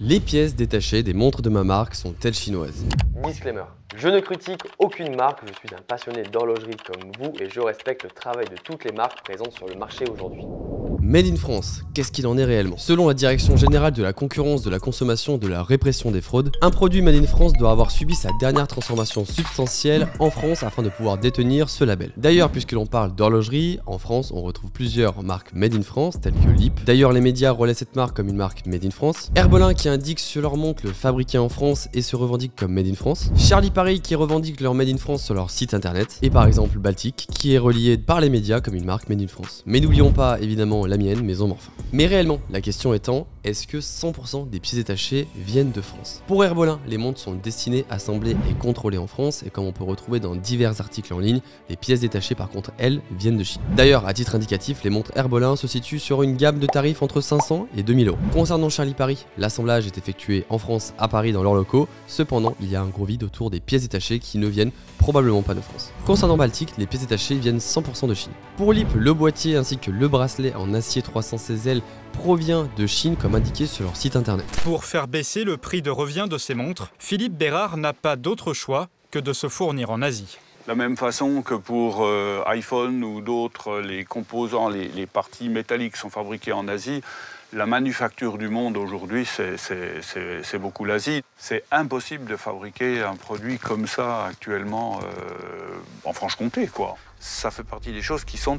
Les pièces détachées des montres de ma marque sont-elles chinoises Disclaimer. Je ne critique aucune marque, je suis un passionné d'horlogerie comme vous et je respecte le travail de toutes les marques présentes sur le marché aujourd'hui. Made in France, qu'est-ce qu'il en est réellement? Selon la Direction Générale de la Concurrence, de la Consommation, de la Répression des Fraudes, un produit Made in France doit avoir subi sa dernière transformation substantielle en France afin de pouvoir détenir ce label. D'ailleurs, puisque l'on parle d'horlogerie, en France on retrouve plusieurs marques Made in France telles que LIP. D'ailleurs, les médias relaient cette marque comme une marque Made in France. Herbelin qui indique sur leur montre le fabriqué en France et se revendique comme Made in France. Charlie Paris qui revendique leur Made in France sur leur site internet. Et par exemple Baltic qui est relié par les médias comme une marque Made in France. Mais n'oublions pas évidemment la mienne, Maison Morphin. Mais réellement, la question étant, est-ce que 100% des pièces détachées viennent de France? Pour Herbolin, les montres sont destinées, assemblées et contrôlées en France et comme on peut retrouver dans divers articles en ligne, les pièces détachées par contre, elles, viennent de Chine. D'ailleurs, à titre indicatif, les montres Herbolin se situent sur une gamme de tarifs entre 500 et 2000 euros. Concernant Charlie Paris, l'assemblage est effectué en France, à Paris, dans leurs locaux. Cependant, il y a un gros vide autour des pièces détachées qui ne viennent probablement pas de France. Concernant Baltic, les pièces détachées viennent 100% de Chine. Pour LIP, le boîtier ainsi que le bracelet en acier 316L provient de Chine comme indiqué sur leur site internet. Pour faire baisser le prix de revient de ces montres, Philippe Bérard n'a pas d'autre choix que de se fournir en Asie. De la même façon que pour euh, iPhone ou d'autres, les composants, les, les, parties métalliques sont fabriquées en Asie. La manufacture du monde aujourd'hui, c'est beaucoup l'Asie. C'est impossible de fabriquer un produit comme ça actuellement euh, en Franche-Comté, quoi ça fait partie des choses qui sont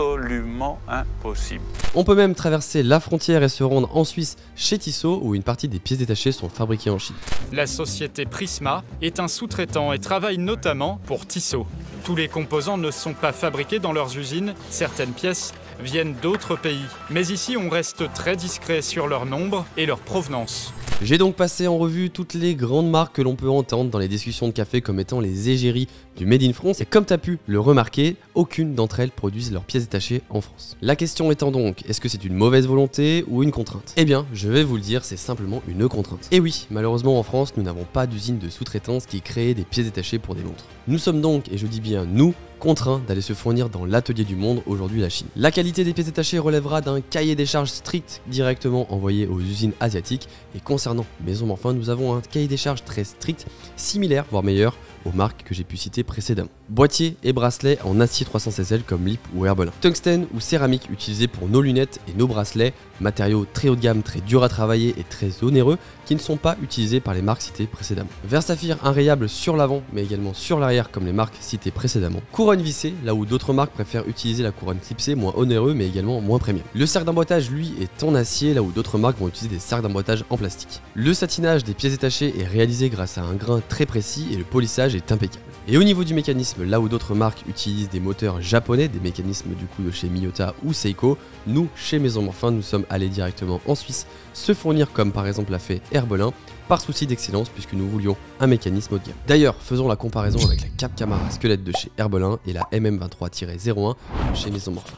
absolument impossibles. On peut même traverser la frontière et se rendre en Suisse chez Tissot où une partie des pièces détachées sont fabriquées en Chine. La société Prisma est un sous-traitant et travaille notamment pour Tissot. Tous les composants ne sont pas fabriqués dans leurs usines, certaines pièces viennent d'autres pays. Mais ici, on reste très discret sur leur nombre et leur provenance. J'ai donc passé en revue toutes les grandes marques que l'on peut entendre dans les discussions de café comme étant les égéries du Made in France et comme tu as pu le remarquer, aucune d'entre elles produisent leurs pièces détachées en France. La question étant donc, est-ce que c'est une mauvaise volonté ou une contrainte? Eh bien, je vais vous le dire, c'est simplement une contrainte. Et oui, malheureusement en France, nous n'avons pas d'usine de sous-traitance qui crée des pièces détachées pour des montres. Nous sommes donc, et je dis bien nous, contraints d'aller se fournir dans l'atelier du monde, aujourd'hui la Chine. La qualité des pièces détachées relèvera d'un cahier des charges strict directement envoyé aux usines asiatiques et concernant Maison Morphin, nous avons un cahier des charges très strict, similaire voire meilleur aux marques que j'ai pu citer précédemment. Boîtier et bracelet en acier 316L comme Lip ou Herbelin. Tungstène ou céramique utilisé pour nos lunettes et nos bracelets, matériaux très haut de gamme, très durs à travailler et très onéreux qui ne sont pas utilisés par les marques citées précédemment. Verre saphir inrayable sur l'avant mais également sur l'arrière comme les marques citées précédemment. Couronne vissée, là où d'autres marques préfèrent utiliser la couronne clipsée, moins onéreux mais également moins premium. Le cercle d'emboîtage lui est en acier là où d'autres marques vont utiliser des cercles d'emboîtage en plastique. Le satinage des pièces détachées est réalisé grâce à un grain très précis et le polissage est impeccable. Et au niveau du mécanisme, là où d'autres marques utilisent des moteurs japonais, des mécanismes du coup de chez Miyota ou Seiko, nous, chez Maison Morphin, nous sommes allés directement en Suisse se fournir comme par exemple l'a fait Herbelin, par souci d'excellence puisque nous voulions un mécanisme haut de gamme. D'ailleurs, faisons la comparaison avec la Cap Camara squelette de chez Herbelin et la MM23-01 de chez Maison Morphin.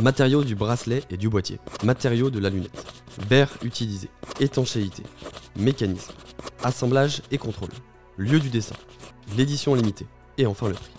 Matériaux du bracelet et du boîtier. Matériaux de la lunette. Verre utilisé. Étanchéité. Mécanisme. Assemblage et contrôle. Lieu du dessin. L'édition limitée. Et enfin le prix.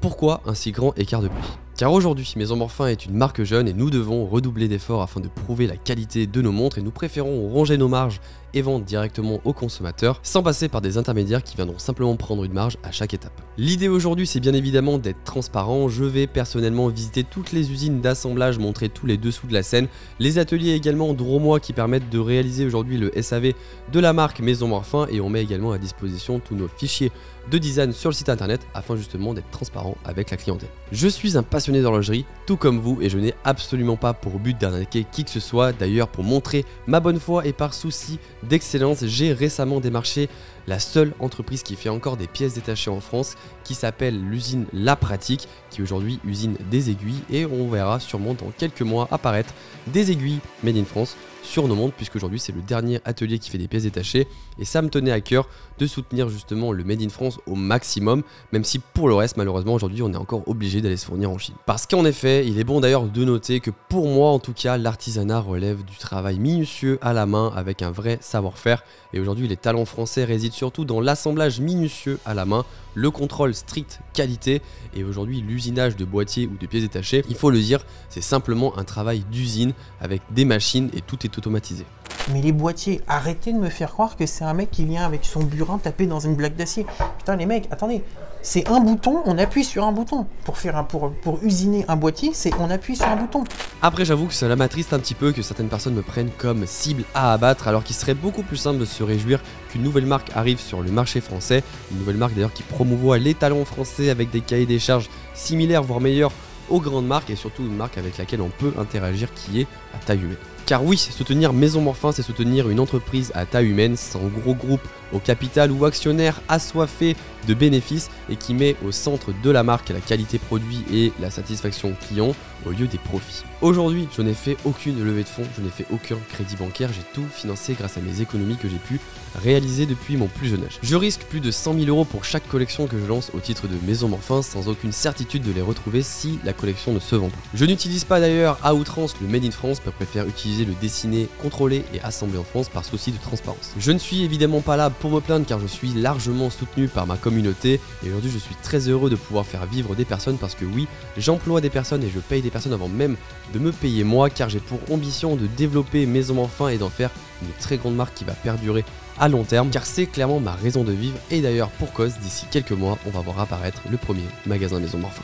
Pourquoi un si grand écart de prix? Car aujourd'hui, Maison Morphin est une marque jeune et nous devons redoubler d'efforts afin de prouver la qualité de nos montres et nous préférons ronger nos marges et vendre directement aux consommateurs sans passer par des intermédiaires qui viendront simplement prendre une marge à chaque étape. L'idée aujourd'hui c'est bien évidemment d'être transparent, je vais personnellement visiter toutes les usines d'assemblage, montrer tous les dessous de la scène, les ateliers également Dromois qui permettent de réaliser aujourd'hui le SAV de la marque Maison Morphin. Et on met également à disposition tous nos fichiers de design sur le site internet afin justement d'être transparent avec la clientèle. Je suis un passionné d'horlogerie, tout comme vous, et je n'ai absolument pas pour but d'arnaquer qui que ce soit. D'ailleurs, pour montrer ma bonne foi et par souci d'excellence, j'ai récemment démarché la seule entreprise qui fait encore des pièces détachées en France, qui s'appelle l'usine La Pratique, qui aujourd'hui usine des aiguilles, et on verra sûrement dans quelques mois apparaître des aiguilles made in France sur nos montres, puisqu'aujourd'hui c'est le dernier atelier qui fait des pièces détachées, et ça me tenait à cœur de soutenir justement le Made in France au maximum, même si pour le reste malheureusement aujourd'hui on est encore obligé d'aller se fournir en Chine. Parce qu'en effet, il est bon d'ailleurs de noter que pour moi en tout cas, l'artisanat relève du travail minutieux à la main avec un vrai savoir-faire, et aujourd'hui les talents français résident surtout dans l'assemblage minutieux à la main, le contrôle strict qualité et aujourd'hui l'usinage de boîtiers ou de pièces détachées, il faut le dire, c'est simplement un travail d'usine avec des machines et tout est automatisé. Mais les boîtiers, arrêtez de me faire croire que c'est un mec qui vient avec son burin taper dans une blague d'acier. Putain, les mecs, attendez. C'est un bouton, on appuie sur un bouton. Pour, faire un, pour, usiner un boîtier, c'est on appuie sur un bouton. Après, j'avoue que cela m'attriste un petit peu que certaines personnes me prennent comme cible à abattre, alors qu'il serait beaucoup plus simple de se réjouir qu'une nouvelle marque arrive sur le marché français. Une nouvelle marque d'ailleurs qui promouvoit les talents français avec des cahiers des charges similaires, voire meilleurs aux grandes marques et surtout une marque avec laquelle on peut interagir qui est à taille humaine. Car oui, soutenir Maison Morphin, c'est soutenir une entreprise à taille humaine, sans gros groupe au capital ou actionnaire assoiffé de bénéfices et qui met au centre de la marque la qualité produit et la satisfaction client au lieu des profits. Aujourd'hui, je n'ai fait aucune levée de fonds, je n'ai fait aucun crédit bancaire, j'ai tout financé grâce à mes économies que j'ai pu réaliser depuis mon plus jeune âge. Je risque plus de 100 000 euros pour chaque collection que je lance au titre de Maison Morphin sans aucune certitude de les retrouver si la collection ne se vend pas. Je n'utilise pas d'ailleurs à outrance le Made in France, mais préfère utiliser le dessiné, contrôlé et assemblé en France par souci de transparence. Je ne suis évidemment pas là pour me plaindre car je suis largement soutenu par ma communauté et aujourd'hui je suis très heureux de pouvoir faire vivre des personnes parce que oui, j'emploie des personnes et je paye des personnes avant même de me payer moi car j'ai pour ambition de développer Maison Enfin et d'en faire une très grande marque qui va perdurer à long terme car c'est clairement ma raison de vivre et d'ailleurs pour cause d'ici quelques mois on va voir apparaître le premier magasin Maison Morphin.